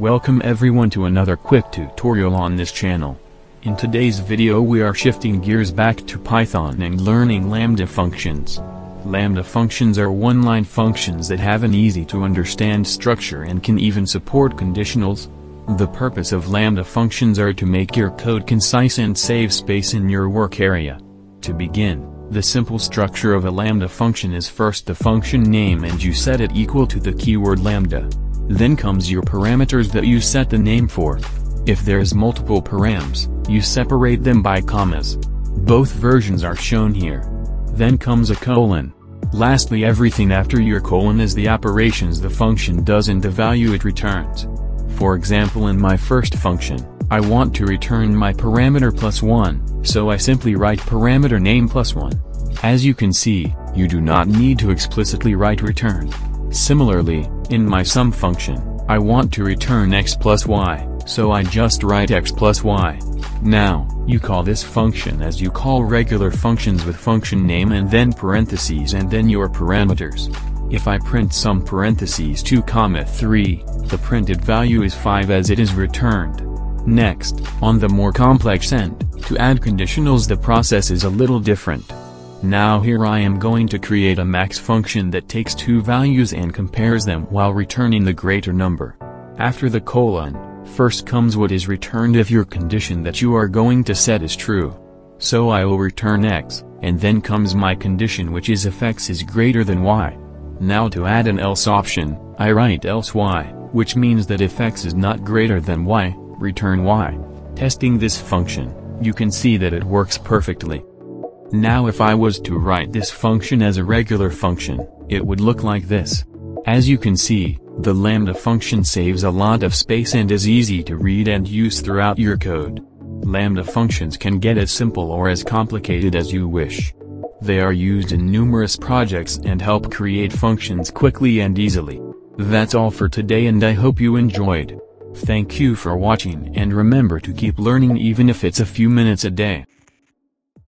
Welcome everyone to another quick tutorial on this channel. In today's video we are shifting gears back to Python and learning Lambda functions. Lambda functions are one-line functions that have an easy-to-understand structure and can even support conditionals. The purpose of Lambda functions are to make your code concise and save space in your work area. To begin, the simple structure of a Lambda function is first the function name and you set it equal to the keyword Lambda. Then comes your parameters that you set the name for. If there's multiple params, you separate them by commas. Both versions are shown here. Then comes a colon. Lastly everything after your colon is the operations the function does and the value it returns. For example in my first function, I want to return my parameter plus 1, so I simply write parameter name plus 1. As you can see, you do not need to explicitly write return. Similarly, in my sum function, I want to return x plus y, so I just write x plus y. Now, you call this function as you call regular functions with function name and then parentheses and then your parameters. If I print sum parentheses 2 comma 3, the printed value is 5 as it is returned. Next, on the more complex end, to add conditionals the process is a little different. Now here I am going to create a max function that takes two values and compares them while returning the greater number. After the colon, first comes what is returned if your condition that you are going to set is true. So I will return x, and then comes my condition which is if x is greater than y. Now to add an else option, I write else y, which means that if x is not greater than y, return y. Testing this function, you can see that it works perfectly. Now if I was to write this function as a regular function, it would look like this. As you can see, the lambda function saves a lot of space and is easy to read and use throughout your code. Lambda functions can get as simple or as complicated as you wish. They are used in numerous projects and help create functions quickly and easily. That's all for today and I hope you enjoyed. Thank you for watching and remember to keep learning even if it's a few minutes a day.